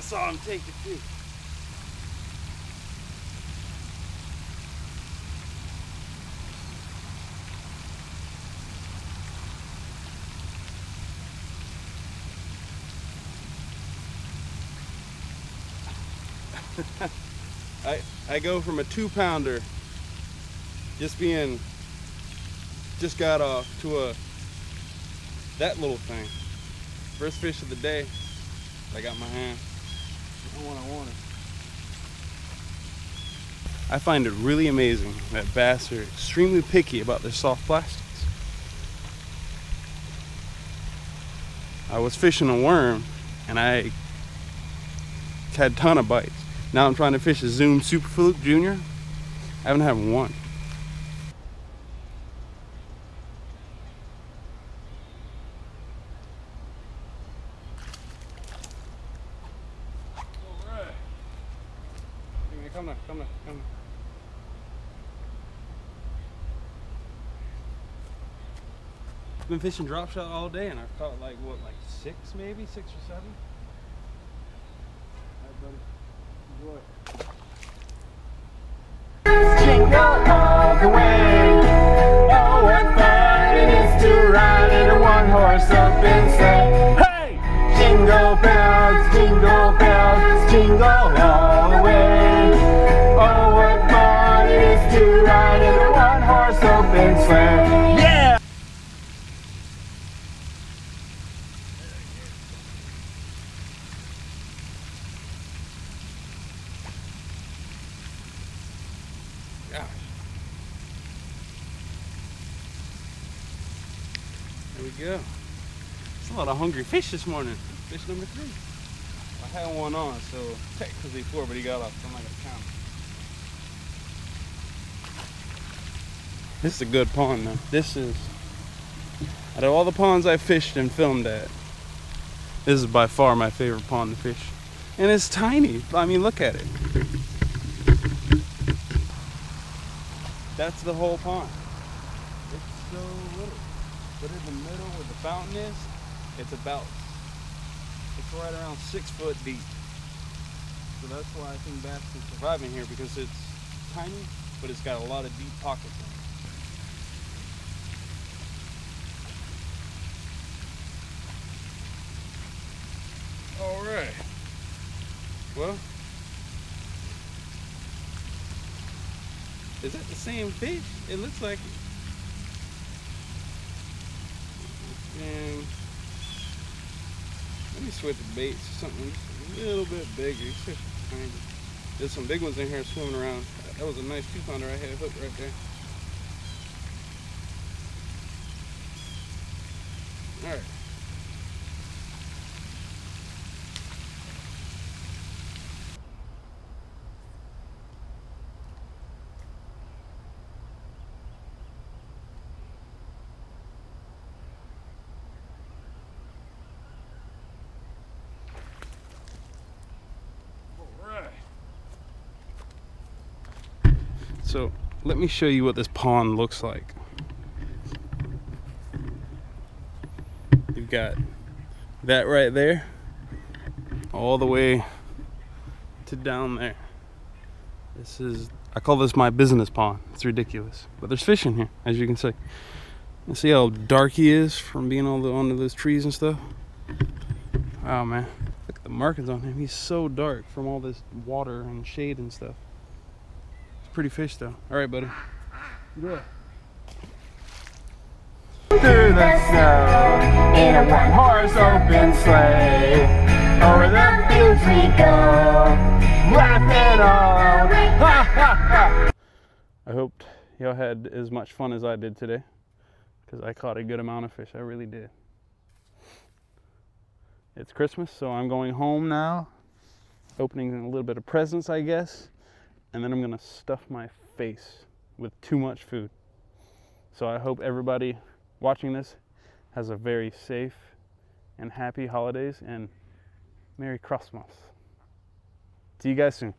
saw him take it too. I I go from a two pounder just being just got off to a that little thing. First fish of the day. I got my hand. The one I wanted. I find it really amazing that bass are extremely picky about their soft plastics. I was fishing a worm and I had a ton of bites. Now I'm trying to fish a Zoom Super Fluke Junior. I haven't had one. Come on, come on, come on. Been fishing drop shot all day and I've caught like what, like six maybe, six or seven. All right, buddy. Enjoy. One-horse. Yeah! There we go. It's a lot of hungry fish this morning. Fish number three. I had one on, so technically four, but he got off, I'm not gonna count. This is a good pond though. This is out of all the ponds I fished and filmed at, this is by far my favorite pond to fish. And it's tiny. I mean, look at it. That's the whole pond. It's so little. But in the middle where the fountain is, it's about, it's right around six foot deep. So that's why I think bass can survive in here because it's tiny, but it's got a lot of deep pockets in it. All right. Well, Is that the same fish? It looks like it. And let me switch the baits to something a little bit bigger. There's some big ones in here swimming around. That was a nice two pounder I had hooked right there. Alright. Alright. So let me show you what this pond looks like. You've got that right there, all the way to down there. This is, I call this my business pond. It's ridiculous. But there's fish in here, as you can see. You see how dark he is from being on the under those trees and stuff? Oh man. Look at the markings on him. He's so dark from all this water and shade and stuff. It's a pretty fish though. Alright, buddy. Good. Through the snow in a one-horse open sleigh. Over the fields we go, laughing all. Ha ha ha! I hoped y'all had as much fun as I did today. Because I caught a good amount of fish. I really did. It's Christmas, so I'm going home now. Opening a little bit of presents, I guess. And then I'm to stuff my face with too much food. So I hope everybody watching this has a very safe and happy holidays and Merry Christmas. See you guys soon.